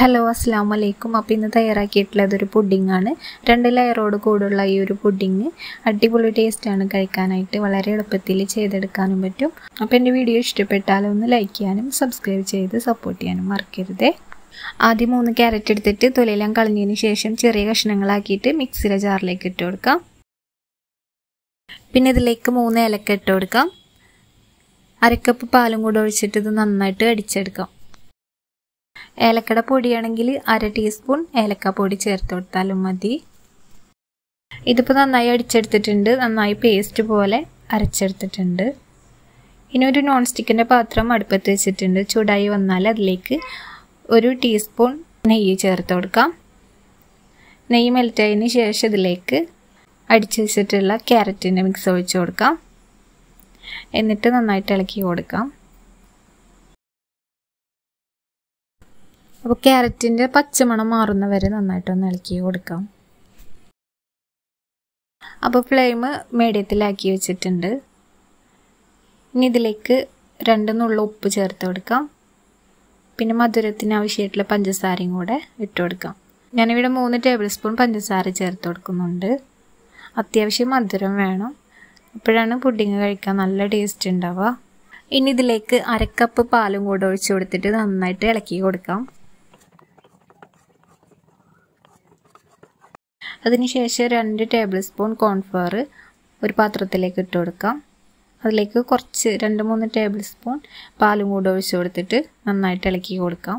Hello അസ്സാം വലൈക്കും അപ്പോൾ ഇന്ന് തയ്യാറാക്കിയിട്ടുള്ളത് ഒരു പുഡിംഗ് ആണ് രണ്ട് ലെയറോട് കൂടുള്ള ഈ ഒരു പുഡിംഗ് അടിപൊളി ടേസ്റ്റാണ് കഴിക്കാനായിട്ട് വളരെ എളുപ്പത്തിൽ ചെയ്തെടുക്കാനും പറ്റും. അപ്പോൾ എന്റെ വീഡിയോ ഇഷ്ടപ്പെട്ടാൽ ഒന്ന് ലൈക്ക് ചെയ്യാനും സബ്സ്ക്രൈബ് ചെയ്ത് സപ്പോർട്ട് ചെയ്യാനും മറക്കരുതേ. ആദ്യം മൂന്ന് ക്യാരറ്റ് എടുത്തിട്ട് തൊലയിലാം കളഞ്ഞതിന് ശേഷം ചെറിയ കഷ്ണങ്ങളാക്കിയിട്ട് മിക്സിയുടെ ജാറിലേക്ക് ഇട്ട് കൊടുക്കാം. പിന്നെ ഇതിലേക്ക് മൂന്ന് ഏലക്ക ഇട്ട് കൊടുക്കാം. അരക്കപ്പ് പാലും കൂടെ ഒഴിച്ചിട്ട് ഇത് നന്നായിട്ട് അടിച്ചെടുക്കാം. ഏലക്കട പൊടിയാണെങ്കിൽ അര ടീസ്പൂൺ ഏലക്ക പൊടി ചേർത്ത് കൊടുത്താലും മതി. ഇതിപ്പോൾ നന്നായി അടിച്ചെടുത്തിട്ടുണ്ട്. നന്നായി പേസ്റ്റ് പോലെ അരച്ചെടുത്തിട്ടുണ്ട്. ഇനി ഒരു നോൺ സ്റ്റിക്കിന്റെ പാത്രം അടുപ്പത്ത് വെച്ചിട്ടുണ്ട്. ചൂടായി വന്നാൽ അതിലേക്ക് ഒരു ടീസ്പൂൺ നെയ്യ് ചേർത്ത് കൊടുക്കാം. നെയ്യ് മെൽറ്റായതിന് ശേഷം ഇതിലേക്ക് അടിച്ചു വെച്ചിട്ടുള്ള ക്യാരറ്റിന്റെ മിക്സ് ഒഴിച്ചു കൊടുക്കാം. എന്നിട്ട് നന്നായിട്ട് ഇളക്കി കൊടുക്കാം. അപ്പോൾ ക്യാരറ്റിന്റെ പച്ചമണം മാറുന്നവരെ നന്നായിട്ടൊന്ന് ഇളക്കി കൊടുക്കാം. അപ്പോൾ ഫ്ലെയിം മീഡിയത്തിലാക്കി വെച്ചിട്ടുണ്ട്. ഇനി ഇതിലേക്ക് രണ്ട് നുള്ള ഉപ്പ് ചേർത്ത് കൊടുക്കാം. പിന്നെ മധുരത്തിന് ആവശ്യമായിട്ടുള്ള പഞ്ചസാരയും കൂടെ ഇട്ട് കൊടുക്കാം. ഞാനിവിടെ മൂന്ന് ടേബിൾ സ്പൂൺ പഞ്ചസാര ചേർത്ത് കൊടുക്കുന്നുണ്ട്. അത്യാവശ്യം മധുരം വേണം. അപ്പോഴാണ് പുഡിങ് കഴിക്കാൻ നല്ല ടേസ്റ്റ് ഉണ്ടാവുക. ഇനി ഇതിലേക്ക് അരക്കപ്പ് പാലും കൂടെ ഒഴിച്ചു കൊടുത്തിട്ട് നന്നായിട്ട് ഇളക്കി കൊടുക്കാം. അതിനുശേഷം രണ്ട് ടേബിൾ സ്പൂൺ കോൺഫ്ലവർ ഒരു പാത്രത്തിലേക്ക് ഇട്ട് കൊടുക്കാം. അതിലേക്ക് കുറച്ച് രണ്ട് മൂന്ന് ടേബിൾ സ്പൂൺ പാലും കൂടെ ഒഴിച്ചു കൊടുത്തിട്ട് നന്നായിട്ട് ഇളക്കി കൊടുക്കാം.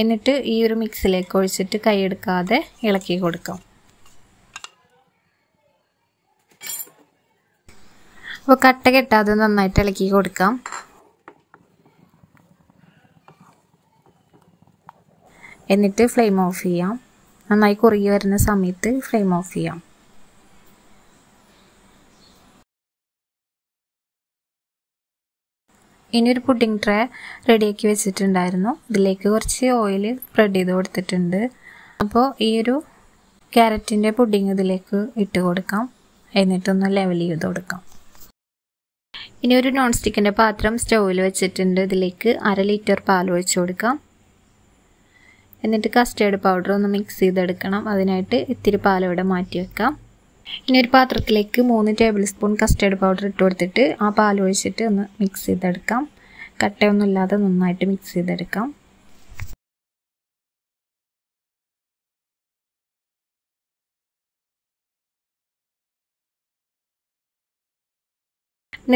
എന്നിട്ട് ഈ ഒരു മിക്സിലേക്ക് ഒഴിച്ചിട്ട് കൈയെടുക്കാതെ ഇളക്കി കൊടുക്കാം. അപ്പോൾ കട്ട കെട്ടാതെ നന്നായിട്ട് ഇളക്കി കൊടുക്കാം. എന്നിട്ട് ഫ്ലെയിം ഓഫ് ചെയ്യാം. നന്നായി കുറുകി വരുന്ന സമയത്ത് ഫ്ലെയിം ഓഫ് ചെയ്യാം. ഇനി ഒരു പുഡിംഗ് ട്രേ റെഡിയാക്കി വെച്ചിട്ടുണ്ടായിരുന്നു. ഇതിലേക്ക് കുറച്ച് ഓയിൽ സ്പ്രെഡ് ചെയ്ത് കൊടുത്തിട്ടുണ്ട്. അപ്പോൾ ഈ ഒരു ക്യാരറ്റിന്റെ പുഡിംഗ് ഇതിലേക്ക് ഇട്ട് കൊടുക്കാം. എന്നിട്ടൊന്ന് ലെവൽ ചെയ്ത് കൊടുക്കാം. ഇനി ഒരു നോൺ സ്റ്റിക്കിന്റെ പാത്രം സ്റ്റൗവിൽ വെച്ചിട്ടുണ്ട്. ഇതിലേക്ക് അര ലിറ്റർ പാൽ ഒഴിച്ചു കൊടുക്കാം. എന്നിട്ട് കസ്റ്റേർഡ് പൗഡർ ഒന്ന് മിക്സ് ചെയ്തെടുക്കണം. അതിനായിട്ട് ഇത്തിരി പാലോടെ മാറ്റി വെക്കാം. ഇനി ഒരു പാത്രത്തിലേക്ക് മൂന്ന് ടേബിൾ സ്പൂൺ കസ്റ്റേർഡ് പൗഡർ ഇട്ട് കൊടുത്തിട്ട് ആ പാൽ ഒഴിച്ചിട്ട് ഒന്ന് മിക്സ് ചെയ്തെടുക്കാം. കട്ടയൊന്നുമില്ലാതെ നന്നായിട്ട് മിക്സ് ചെയ്തെടുക്കാം.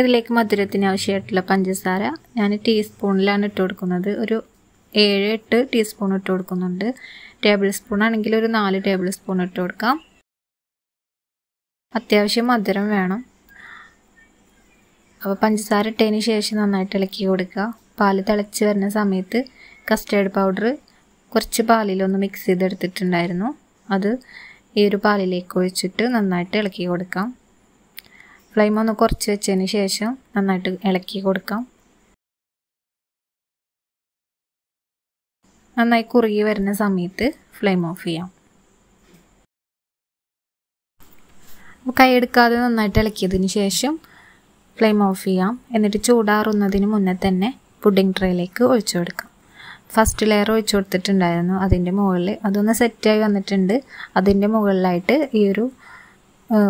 ഇതിലേക്ക് മധുരത്തിന് ആവശ്യമായിട്ടുള്ള പഞ്ചസാര ഞാൻ ടീസ്പൂണിലാണ് ഇട്ട് കൊടുക്കുന്നത്. ഒരു ഏഴ് എട്ട് ടീസ്പൂൺ ഇട്ട് കൊടുക്കുന്നുണ്ട്. ടേബിൾ സ്പൂൺ ആണെങ്കിൽ ഒരു നാല് ടേബിൾ സ്പൂൺ ഇട്ട് കൊടുക്കാം. അത്യാവശ്യം മധുരം വേണം. അപ്പോൾ പഞ്ചസാര ഇട്ടതിന് ശേഷം നന്നായിട്ട് ഇളക്കി കൊടുക്കുക. പാൽ തിളച്ച് വരുന്ന സമയത്ത് കസ്റ്റേർഡ് പൗഡർ കുറച്ച് പാലിലൊന്ന് മിക്സ് ചെയ്തെടുത്തിട്ടുണ്ടായിരുന്നു. അത് ഈ ഒരു പാലിലേക്ക് ഒഴിച്ചിട്ട് നന്നായിട്ട് ഇളക്കി കൊടുക്കാം. ഫ്ലെയിം ഒന്ന് കുറച്ച് വെച്ചതിന് ശേഷം നന്നായിട്ട് ഇളക്കി കൊടുക്കാം. നന്നായി കുറുകി വരുന്ന സമയത്ത് ഫ്ലെയിം ഓഫ് ചെയ്യാം. കൈ കൈയെടുക്കാതെ നന്നായിട്ട് ഇളക്കിയതിന് ശേഷം ഫ്ലെയിം ഓഫ് ചെയ്യാം. എന്നിട്ട് ചൂടാറുന്നതിന് മുന്നേ തന്നെ പുഡിംഗ് ട്രേയിലേക്ക് ഒഴിച്ചു കൊടുക്കാം. ഫസ്റ്റ് ലെയർ ഒഴിച്ചു കൊടുത്തിട്ടുണ്ടായിരുന്നു. അതിന്റെ മുകളിൽ അതൊന്ന് സെറ്റായി വന്നിട്ടുണ്ട്. അതിന്റെ മുകളിലായിട്ട് ഈ ഒരു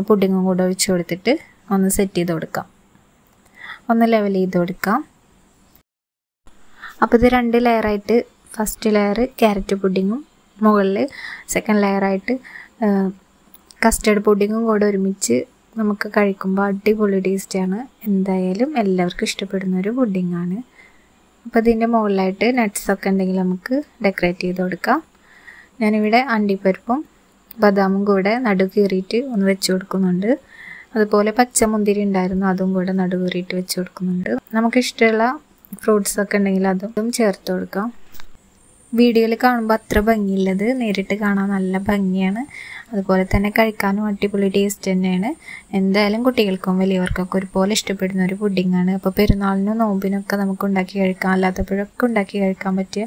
പുഡിങ്ങും കൂടെ ഒഴിച്ചു കൊടുത്തിട്ട് ഒന്ന് സെറ്റ് ചെയ്ത് കൊടുക്കാം. ഒന്ന് ലെവൽ ചെയ്ത് കൊടുക്കാം. അപ്പോൾ ഇത് രണ്ട് ലെയറായിട്ട് ഫസ്റ്റ് ലെയർ ക്യാരറ്റ് പുഡിങ്ങും മുകളിൽ സെക്കൻഡ് ലെയറായിട്ട് കസ്റ്റർഡ് പുഡിങ്ങും കൂടെ ഒരുമിച്ച് നമുക്ക് കഴിക്കുമ്പോൾ അടിപൊളി ടേസ്റ്റാണ് എന്തായാലും എല്ലാവർക്കും ഇഷ്ടപ്പെടുന്ന ഒരു പുഡിങ്ങാണ് അപ്പോൾ ഇതിന്റെ മുകളിലായിട്ട് നട്ട്സൊക്കെ ഉണ്ടെങ്കിൽ നമുക്ക് ഡെക്കറേറ്റ് ചെയ്ത് കൊടുക്കാം. ഞാനിവിടെ അണ്ടിപ്പരിപ്പും ബദാമും കൂടെ നടു കീറിയിട്ട് ഒന്ന് വെച്ച് കൊടുക്കുന്നുണ്ട്. അതുപോലെ പച്ചമുന്തിരി ഉണ്ടായിരുന്നു അതും കൂടെ നടു കീറിയിട്ട് വെച്ച് കൊടുക്കുന്നുണ്ട്. നമുക്കിഷ്ടമുള്ള ഫ്രൂട്ട്സ് ഒക്കെ ഉണ്ടെങ്കിൽ അതും ചേർത്ത് കൊടുക്കാം. വീഡിയോയിൽ കാണുമ്പോൾ അത്ര ഭംഗിയുള്ളത് നേരിട്ട് കാണാൻ നല്ല ഭംഗിയാണ്. അതുപോലെ തന്നെ കഴിക്കാനും അടിപൊളി ടേസ്റ്റ് തന്നെയാണ്. എന്തായാലും കുട്ടികൾക്കും വലിയവർക്കൊക്കെ ഒരുപോലെ ഇഷ്ടപ്പെടുന്ന ഒരു പുഡിങ്ങാണ് അപ്പോൾ പെരുന്നാളിനും നോമ്പിനൊക്കെ നമുക്ക് ഉണ്ടാക്കി കഴിക്കാം. അല്ലാത്തപ്പോഴൊക്കെ ഉണ്ടാക്കി കഴിക്കാൻ പറ്റിയ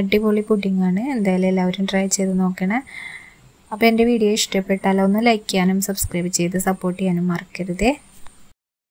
അടിപൊളി പുഡിങ്ങാണ് എന്തായാലും എല്ലാവരും ട്രൈ ചെയ്ത് നോക്കണേ. അപ്പോൾ എന്റെ വീഡിയോ ഇഷ്ടപ്പെട്ടാൽ ഒന്ന് ലൈക്ക് ചെയ്യാനും സബ്സ്ക്രൈബ് ചെയ്ത് സപ്പോർട്ട് ചെയ്യാനും മറക്കരുതേ.